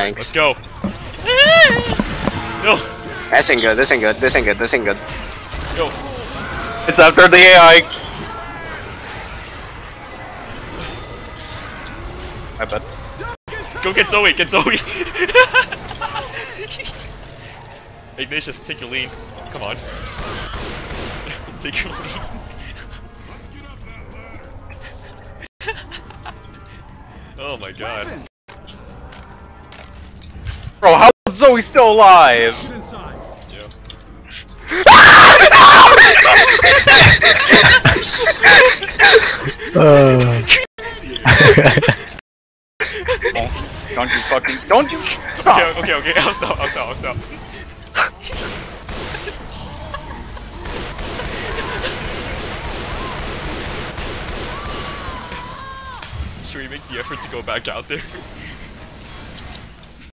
Thanks. Let's go. Ah! no, This ain't good. This ain't good. This ain't good. This ain't good. go. It's after the AI. I bet. Go get Zoe. Get Zoe. Ignatius, take your lean. Come on. take your lean. oh my god. Bro, how is Zoe still alive? Yeah. Don't you fucking. Don't you. Stop! Okay, okay, okay. I'll stop. I'll stop. I'll stop. Should we make the effort to go back out there?